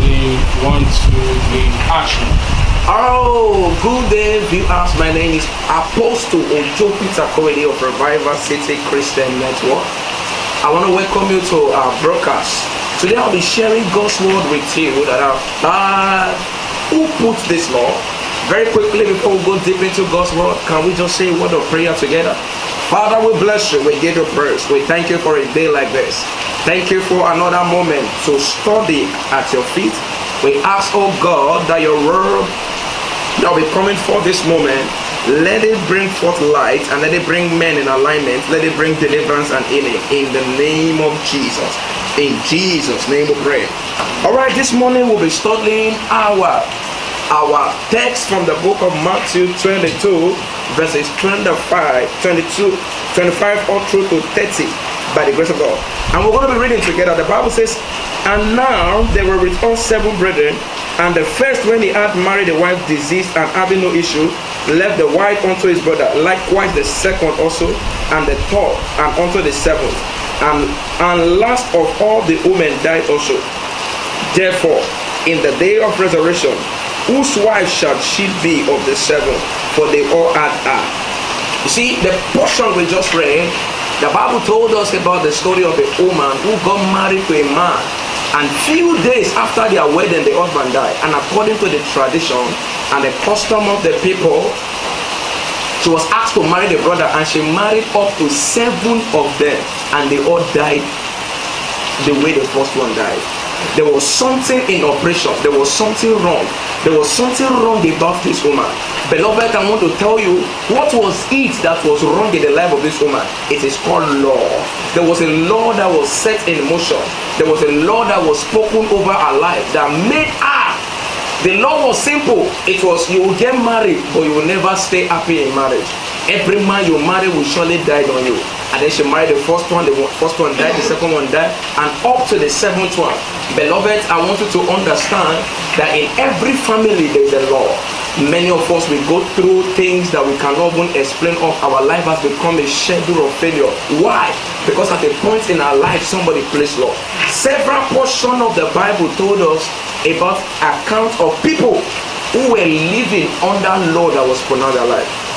Three, one, two, three, action. Oh, good day, viewers. My name is Apostle Ojo Peter Korede of Revival City Christian Network. I want to welcome you to our broadcast. Today I'll be sharing God's word with you that uh, who put this law? Very quickly before we go deep into God's word, can we just say a word of prayer together? Father, we bless you. We give you praise. We thank you for a day like this. Thank you for another moment to study at your feet. We ask, oh God, that your word that will be coming for this moment, let it bring forth light and let it bring men in alignment. Let it bring deliverance and healing in the name of Jesus. In Jesus' name we pray. All right, this morning we'll be studying our our text from the book of Matthew 22, verses 25, 22, 25 all through to 30 by the grace of God. And we're going to be reading together. The Bible says, And now there were with us seven brethren, and the first, when he had married a wife diseased and having no issue, left the wife unto his brother. Likewise the second also, and the third, and unto the seventh. And, and last of all the women died also. Therefore, in the day of resurrection, whose wife shall she be of the seven? For they all had her. You see, the portion we just read, the Bible told us about the story of a woman who got married to a man. And few days after their wedding, the husband died. And according to the tradition and the custom of the people, she was asked to marry the brother, and she married up to seven of them, and they all died the way the first one died. There was something in operation. There was something wrong. There was something wrong about this woman. Beloved, I want to tell you what was it that was wrong in the life of this woman. It is called law. There was a law that was set in motion. There was a law that was spoken over her life that made her. The law was simple. It was you will get married, but you will never stay happy in marriage. Every man you marry will surely die on you. And then she married the first one, the first one died, the second one died, and up to the seventh one. Beloved, I want you to understand that in every family there is a law. Many of us we go through things that we cannot even explain of our life has become a schedule of failure. Why? Because at a point in our life somebody placed law. Several portions of the Bible told us about account of people who were living under law that was pronounced life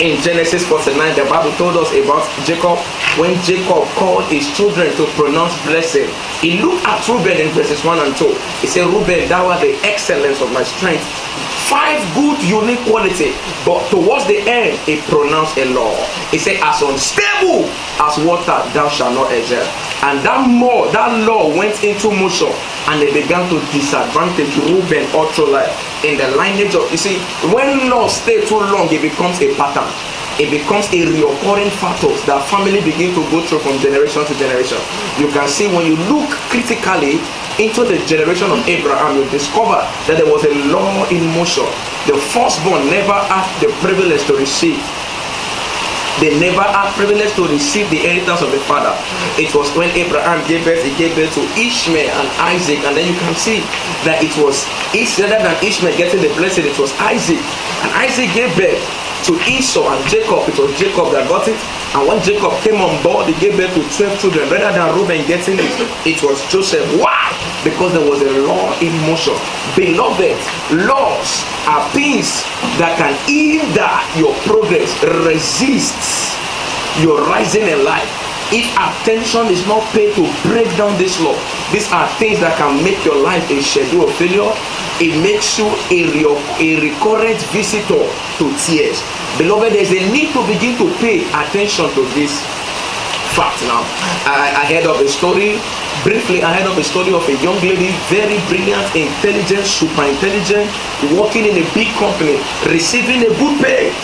in Genesis 49, the Bible told us about Jacob when Jacob called his children to pronounce blessing. He looked at Reuben in verses 1 and 2. He said, Reuben, thou art the excellence of my strength. Five good, unique quality, but towards the end, he pronounced a law. He said, As unstable as water, thou shalt not exert. And that more, that law went into motion and they began to disadvantage Reuben all through in the lineage of you see when law stay too long it becomes a pattern. It becomes a reoccurring factor that family begin to go through from generation to generation. You can see when you look critically into the generation of abraham you discover that there was a law in motion. The firstborn never had the privilege to receive they never had privilege to receive the inheritance of the father. It was when Abraham gave birth, he gave birth to Ishmael and Isaac, and then you can see that it was rather than Ishmael getting the blessing, it was Isaac. And Isaac gave birth to Esau and Jacob. It was Jacob that got it. And when Jacob came on board, he gave birth to 12 children. Rather than Reuben getting it, it was Joseph. Why? Because there was a law in motion. Beloved, laws are things that can hinder your progress, resist your rising in life. If attention is not paid to break down this law, these are things that can make your life a schedule of failure. It makes you a, a recurrent visitor to tears. Beloved, there's a need to begin to pay attention to this fact now. I, I heard of a story, briefly, I heard of a story of a young lady, very brilliant, intelligent, super intelligent, working in a big company, receiving a good pay.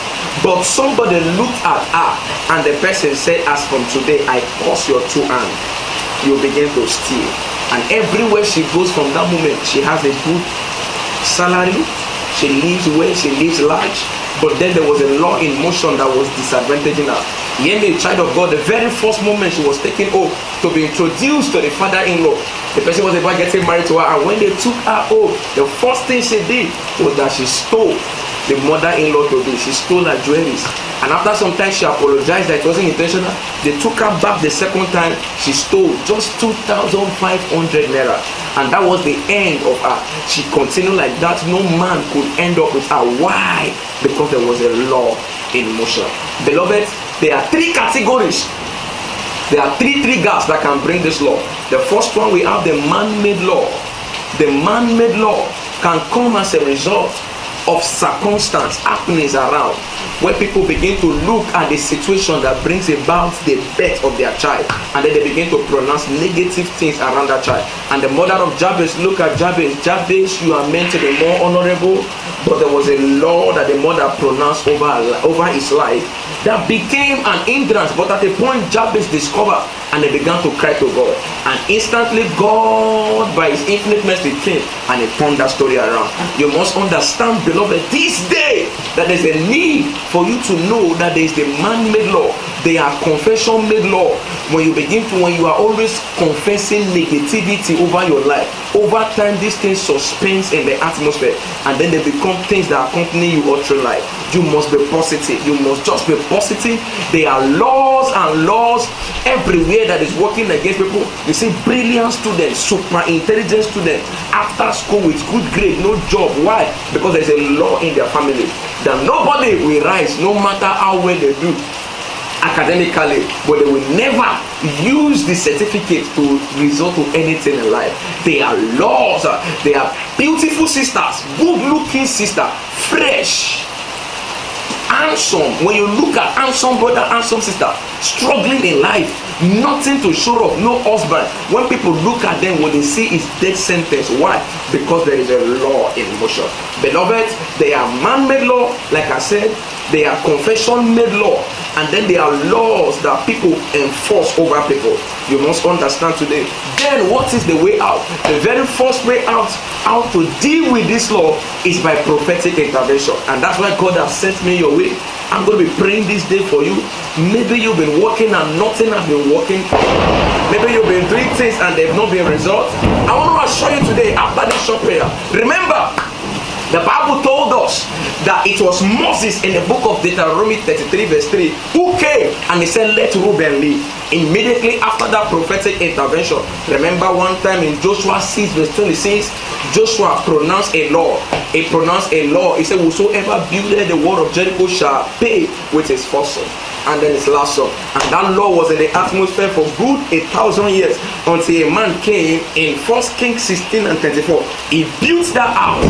But somebody looked at her and the person said, As from today, I curse your two hands. You begin to steal. And everywhere she goes from that moment, she has a good salary. She lives well, she lives large. But then there was a law in motion that was disadvantaging her. Me, child of God, the very first moment she was taken oath to be introduced to the father-in-law, the person was about getting married to her, and when they took her oath, the first thing she did was that she stole the mother-in-law to do. She stole her jewelries. And after some time, she apologized that it wasn't intentional. They took her back the second time. She stole just 2,500 naira. And that was the end of her. She continued like that. No man could end up with her. Why? Because there was a law in motion. Beloved, there are three categories there are three triggers that can bring this law. The first one, we have the man-made law. The man-made law can come as a result of circumstance happenings around where people begin to look at the situation that brings about the death of their child and then they begin to pronounce negative things around that child. And the mother of jabez look at jabez. Jabez you are meant to be more honorable but there was a law that the mother pronounced over over his life that became an hindrance but at a point jabez discovered and they began to cry to god. And instantly god by his infinite mercy came and he turned that story around. You must understand beloved this day that there's a need for you to know that there is the man-made law they are confession made law. When you begin to when you are always confessing negativity over your life over time these things suspends in the atmosphere and then they become things that accompany you all through life. You must be positive. You must just be positive. There are laws and laws everywhere that is working against people. You see brilliant students super intelligent students after school with good grade no job. Why? Because there is a law in their family that nobody will rise no matter how well they do academically but they will never use the certificate to result to anything in life. They are laws. They are beautiful sisters good looking sister fresh handsome. When you look at handsome brother handsome sister struggling in life nothing to show off no husband. When people look at them what they see is death sentence. Why? Because there is a law in motion. Beloved they are man-made law like i said. They are confession made law and then there are laws that people enforce over people. You must understand today. Then what is the way out? The very first way out how to deal with this law is by prophetic intervention. And that's why god has sent me your way. I'm going to be praying this day for you. Maybe you've been working and nothing has been working. Maybe you've been doing things and they've not been results. I want to assure you today after this short prayer. Remember the Bible told us that it was Moses in the book of Deuteronomy 33, verse 3, who came and he said, Let Reuben live. Immediately after that prophetic intervention, remember one time in Joshua 6, verse 26, Joshua pronounced a law. He pronounced a law. He said, Whosoever builded the wall of Jericho shall pay with his son and then his last son. And that law was in the atmosphere for good a thousand years until a man came in First Kings 16 and 24. He built that house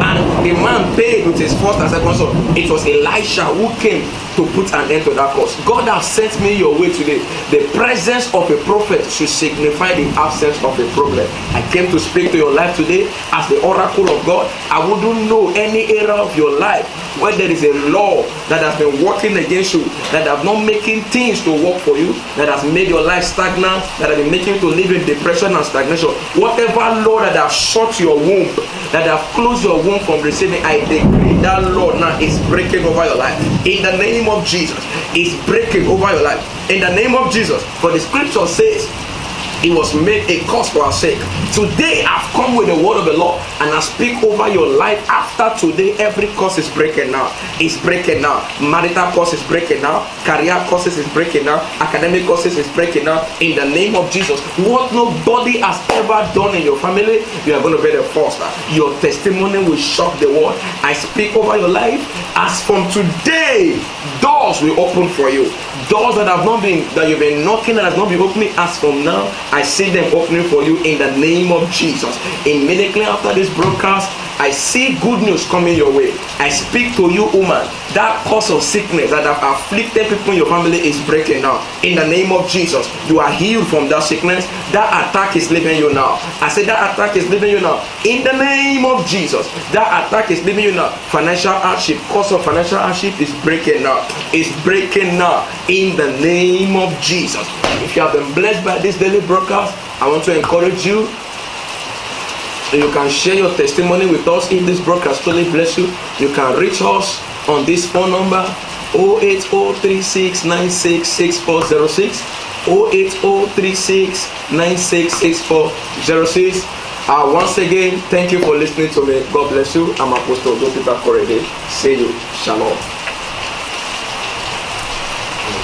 and the man paid with his first and second son. It was Elisha who came to put an end to that cause. God has sent me your way today. The presence of a prophet should signify the absence of a problem. I came to speak to your life today as the oracle of God. I wouldn't know any area of your life where there is a law that has been working against you, that have not making things to work for you, that has made your life stagnant, that has been making you to live in depression and stagnation. Whatever law that have shut your womb, that have closed your womb from receiving, I decree that law now is breaking over your life. In the name of Jesus, is breaking over your life. In the name of Jesus, for the scripture says, He was made a cause for our sake. Today I've come with the word of the Lord and I speak over your life. After today, every curse is breaking now. It's breaking now. Marital curse is breaking now. Career curses is breaking now. Academic curses is breaking now. In the name of Jesus. What nobody has ever done in your family, you are going to be the first. Your testimony will shock the world. I speak over your life. As from today, doors will open for you. Doors that have not been that you've been knocking and has not been opening. As from now, I see them opening for you in the name of Jesus. Immediately after this broadcast, I see good news coming your way. I speak to you, woman. That cause of sickness that have afflicted people in your family is breaking now. In the name of Jesus, you are healed from that sickness. That attack is leaving you now. I said that attack is leaving you now. In the name of Jesus, that attack is leaving you now. Financial hardship, cause of financial hardship is breaking now. It's breaking now. In the name of Jesus. If you have been blessed by this daily broadcast, I want to encourage you you can share your testimony with us if this broadcast truly bless you you can reach us on this phone number 08036966406 08036966406 Uh, once again, thank you for listening to me. God bless you. I'm Apostle Peter Korede. See you. Shalom.